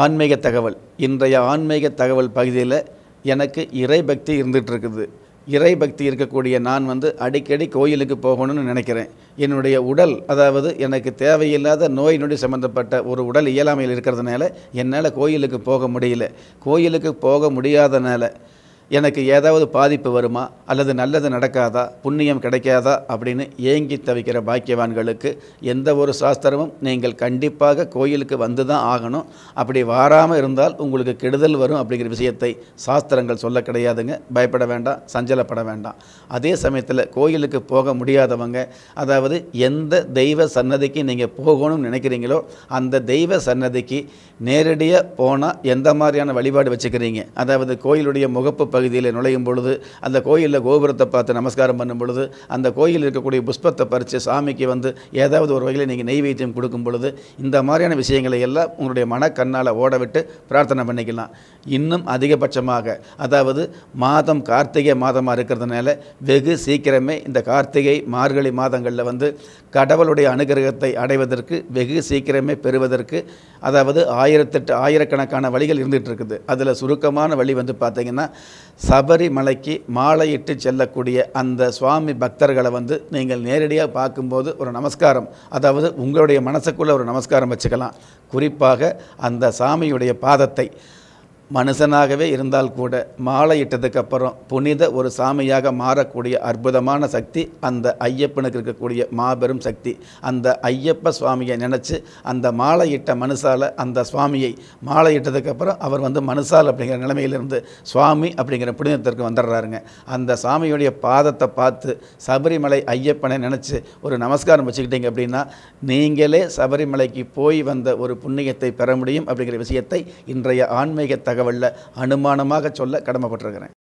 ஆன்மீக தகவல். இன்றைய ஆன்மீக தகவல் பகுதியில் எனக்கு இறை பக்தி இருந்துகிட்ருக்குது இறை பக்தி இருக்கக்கூடிய நான் வந்து அடிக்கடி கோயிலுக்கு போகணும்னு நினைக்கிறேன். என்னுடைய உடல் அதாவது எனக்கு தேவையில்லாத நோய் நொடி சம்மந்தப்பட்ட ஒரு உடல் இயலாமையில் இருக்கிறதுனால என்னால் கோயிலுக்கு போக முடியல. கோயிலுக்கு போக முடியாதனால எனக்கு ஏதாவது பாதிப்பு வருமா? அல்லது நல்லது நடக்காதா? புண்ணியம் கிடைக்காதா? அப்படின்னு ஏங்கி தவிக்கிற பாக்கியவான்களுக்கு எந்த ஒரு சாஸ்திரமும் நீங்கள் கண்டிப்பாக கோயிலுக்கு வந்து தான் ஆகணும். அப்படி வாராமல் இருந்தால் உங்களுக்கு கெடுதல் வரும் அப்படிங்கிற விஷயத்தை சாஸ்திரங்கள் சொல்ல கிடையாதுங்க. பயப்பட வேண்டாம் சஞ்சலப்பட வேண்டாம். அதே சமயத்தில் கோயிலுக்கு போக முடியாதவங்க அதாவது எந்த தெய்வ சன்னதிக்கு நீங்கள் போகணும்னு நினைக்கிறீங்களோ அந்த தெய்வ சன்னதிக்கு நேரடியாக போனால் எந்த மாதிரியான வழிபாடு வச்சுக்கிறீங்க? அதாவது கோயிலுடைய முகப்பு பகுதியில் நுழையும் பொழுது அந்த கோயிலில் கோபுரத்தை பார்த்து நமஸ்காரம் பண்ணும் பொழுது அந்த கோயிலில் இருக்கக்கூடிய புஷ்பத்தை பறித்து சாமிக்கு வந்து ஏதாவது ஒரு வகையில் நீங்கள் நெய்வேத்தியம் கொடுக்கும் பொழுது இந்த மாதிரியான விஷயங்களை எல்லாம் உங்களுடைய மனக்கண்ணால் ஓடவிட்டு பிரார்த்தனை பண்ணிக்கலாம். இன்னும் அதிகபட்சமாக அதாவது மாதம் கார்த்திகை மாதமாக இருக்கிறதுனால வெகு சீக்கிரமே இந்த கார்த்திகை மார்கழி மாதங்களில் வந்து கடவுளுடைய அனுகிரகத்தை அடைவதற்கு வெகு சீக்கிரமே பெறுவதற்கு அதாவது ஆயிரத்தெட்டு ஆயிரக்கணக்கான வழிகள் இருந்துகிட்டு இருக்குது. அதில் சுருக்கமான வழி வந்து பார்த்திங்கன்னா சபரிமலைக்கு மாலையிட்டு செல்லக்கூடிய அந்த சுவாமி பக்தர்களை வந்து நீங்கள் நேரடியாக பார்க்கும்போது ஒரு நமஸ்காரம் அதாவது உங்களுடைய மனசுக்குள்ளே ஒரு நமஸ்காரம் வச்சுக்கலாம். குறிப்பாக அந்த சாமியுடைய பாதத்தை மனுஷனாகவே இருந்தால் கூட மாலையிட்டதுக்கு அப்புறம் புனித ஒரு சாமியாக மாறக்கூடிய அற்புதமான சக்தி அந்த ஐயப்பனுக்கு இருக்கக்கூடிய மாபெரும் சக்தி. அந்த ஐயப்ப சுவாமியை நினச்சி அந்த மாலையிட்ட மனுஷால் அந்த சுவாமியை மாலையிட்டதுக்கு அப்புறம் அவர் வந்து மனுஷால் அப்படிங்கிற நிலைமையிலிருந்து சுவாமி அப்படிங்கிற புனிதத்திற்கு வந்துடுறாருங்க. அந்த சாமியுடைய பாதத்தை பார்த்து சபரிமலை ஐயப்பனை நினச்சி ஒரு நமஸ்காரம் வச்சுக்கிட்டீங்க அப்படின்னா நீங்களே சபரிமலைக்கு போய் வந்த ஒரு புண்ணியத்தை பெற முடியும் அப்படிங்கிற விஷயத்தை இன்றைய ஆன்மீக தகவலில் அனுமானமாக சொல்ல கடமைப்பட்டிருக்கிறேன்.